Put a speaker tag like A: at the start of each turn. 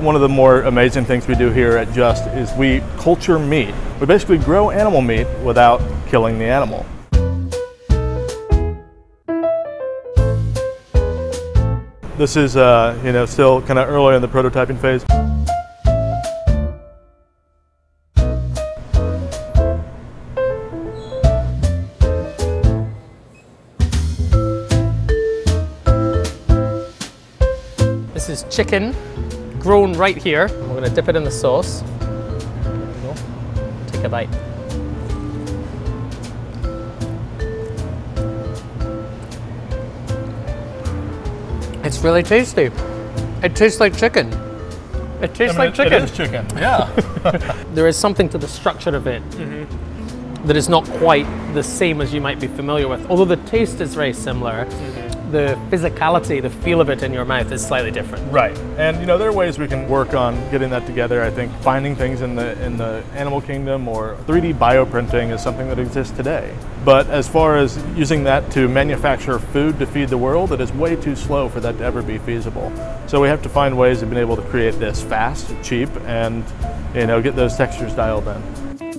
A: One of the more amazing things we do here at Just is we culture meat. We basically grow animal meat without killing the animal. This is, uh, you know, still kind of early in the prototyping phase.
B: This is chicken grown right here. We're gonna dip it in the sauce. There we go. Take a bite. It's really tasty. It tastes like chicken. It tastes like chicken.
A: It is chicken, yeah.
B: There is something to the structure of it mm-hmm. that is not quite the same as you might be familiar with. Although the taste is very similar, mm-hmm. The physicality, the feel of it in your mouth is slightly different.
A: Right, and you know there are ways we can work on getting that together. I think finding things in the in the animal kingdom or 3D bioprinting is something that exists today. But as far as using that to manufacture food to feed the world, it is way too slow for that to ever be feasible. So we have to find ways of being able to create this fast, cheap, and you know get those textures dialed in.